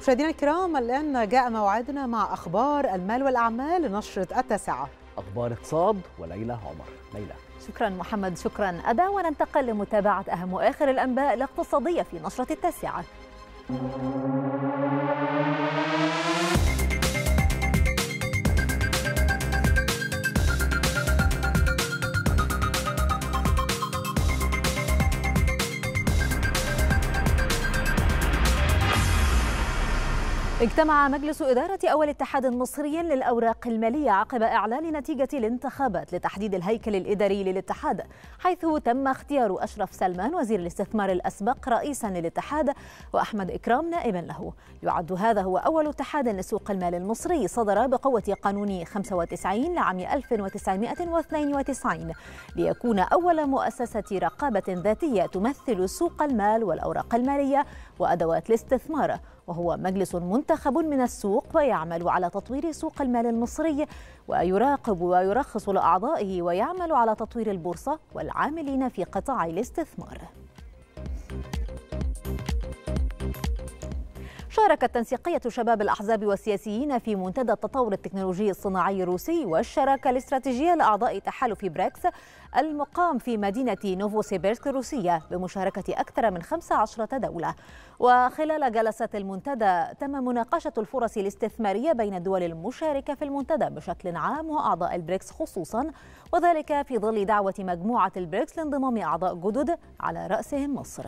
مشاهدينا الكرام الآن جاء موعدنا مع أخبار المال والأعمال لنشرة التاسعة. أخبار اقتصاد وليلى عمر. ليلى. شكرا محمد شكرا. أدا وننتقل لمتابعة أهم وآخر الأنباء الاقتصادية في نشرة التاسعة. اجتمع مجلس إدارة أول اتحاد مصري للأوراق المالية عقب إعلان نتيجة الانتخابات لتحديد الهيكل الإداري للاتحاد حيث تم اختيار أشرف سلمان وزير الاستثمار الأسبق رئيسا للاتحاد وأحمد إكرام نائبا له. يعد هذا هو أول اتحاد لسوق المال المصري صدر بقوة قانون 95 لعام 1992 ليكون أول مؤسسة رقابة ذاتية تمثل سوق المال والأوراق المالية وأدوات الاستثمار وهو مجلس منتخب من السوق ويعمل على تطوير سوق المال المصري ويراقب ويرخص لأعضائه ويعمل على تطوير البورصة والعاملين في قطاع الاستثمار. شاركت تنسيقية شباب الأحزاب والسياسيين في منتدى التطور التكنولوجي الصناعي الروسي والشراكة الاستراتيجية لأعضاء تحالف بريكس المقام في مدينة نوفوسيبيرسك الروسية بمشاركة أكثر من 15 دولة. وخلال جلسات المنتدى تم مناقشة الفرص الاستثمارية بين الدول المشاركة في المنتدى بشكل عام وأعضاء البريكس خصوصا وذلك في ظل دعوة مجموعة البريكس لانضمام أعضاء جدد على رأسهم مصر.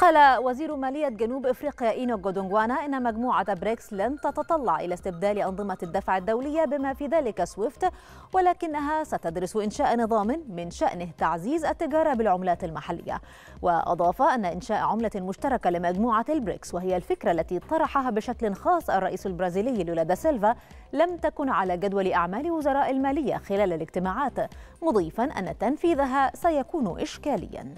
قال وزير مالية جنوب إفريقيا إينوك جودونغوانا إن مجموعة بريكس لن تتطلع إلى استبدال أنظمة الدفع الدولية بما في ذلك سويفت ولكنها ستدرس إنشاء نظام من شأنه تعزيز التجارة بالعملات المحلية. وأضاف أن إنشاء عملة مشتركة لمجموعة البريكس وهي الفكرة التي طرحها بشكل خاص الرئيس البرازيلي لولا دا سيلفا لم تكن على جدول أعمال وزراء المالية خلال الاجتماعات مضيفا أن تنفيذها سيكون إشكالياً.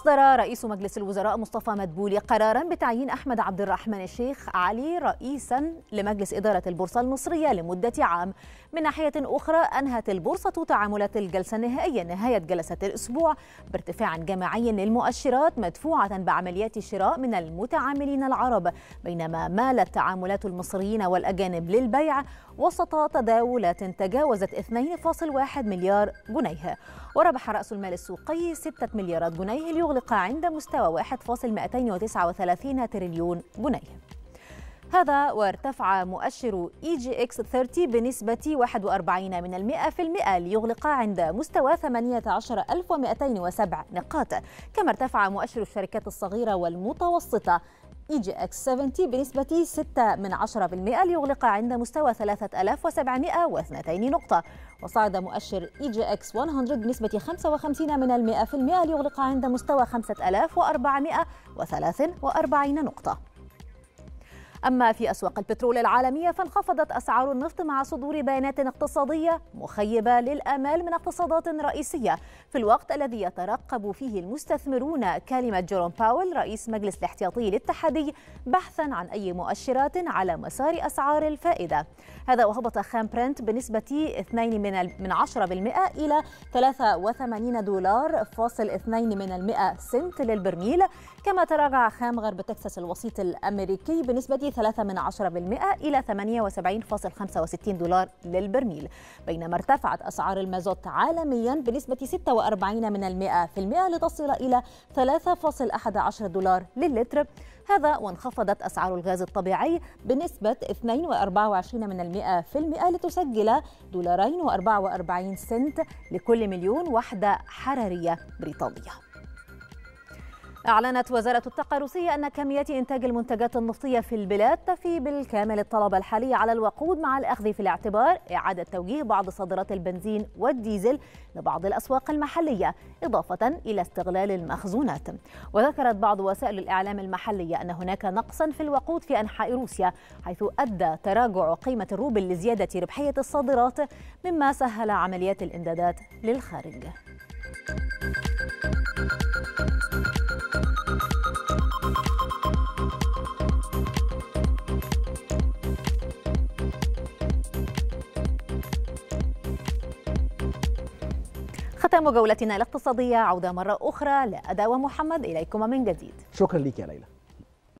أصدر رئيس مجلس الوزراء مصطفى مدبولي قرارا بتعيين أحمد عبد الرحمن الشيخ علي رئيسا لمجلس إدارة البورصة المصرية لمدة عام. من ناحية أخرى أنهت البورصة تعاملات الجلسة النهائية نهاية جلسة الأسبوع بارتفاع جماعي للمؤشرات مدفوعة بعمليات شراء من المتعاملين العرب. بينما مالت تعاملات المصريين والأجانب للبيع وسط تداولات تجاوزت 2.1 مليار جنيه. وربح رأس المال السوقي 6 مليارات جنيه ليغلق عند مستوى 1.239 تريليون جنيه. هذا وارتفع مؤشر EGX 30 بنسبة 41 من المئة في المئة ليغلق عند مستوى 18207 نقاط. كما ارتفع مؤشر الشركات الصغيرة والمتوسطة EGX 70 بنسبة 6 من 10% ليغلق عند مستوى 3702 نقطة. وصعد مؤشر EGX 100 بنسبة 55 من المئة في المئة ليغلق عند مستوى 5443 نقطة. أما في أسواق البترول العالمية فانخفضت أسعار النفط مع صدور بيانات اقتصادية مخيبة للآمال من اقتصادات رئيسية. في الوقت الذي يترقب فيه المستثمرون كلمة جيروم باول رئيس مجلس الاحتياطي الاتحادي بحثا عن أي مؤشرات على مسار أسعار الفائدة. هذا وهبط خام برنت بنسبة 2 من من 10% إلى 83 دولار فاصل 2 من المئة سنت للبرميل. كما تراجع خام غرب تكساس الوسيط الأمريكي بنسبة 3 من 10% إلى 78.65 دولار للبرميل بينما ارتفعت أسعار المازوت عالميا بنسبة 46 من المئة في المئة لتصل إلى 3.11 دولار للتر هذا وانخفضت أسعار الغاز الطبيعي بنسبة 2.24 من المئة في المئة لتسجل دولارين و44 سنت لكل مليون وحدة حرارية بريطانية. أعلنت وزارة الطاقة الروسية أن كميات إنتاج المنتجات النفطية في البلاد تفي بالكامل الطلب الحالي على الوقود مع الأخذ في الاعتبار إعادة توجيه بعض صادرات البنزين والديزل لبعض الأسواق المحلية إضافة إلى استغلال المخزونات. وذكرت بعض وسائل الإعلام المحلية أن هناك نقصا في الوقود في أنحاء روسيا حيث أدى تراجع قيمة الروبل لزيادة ربحية الصادرات مما سهل عمليات الإمدادات للخارج. ختام جولتنا الاقتصادية عودة مرة أخرى. لأدا ومحمد إليكم من جديد. شكرا ليك يا ليلى.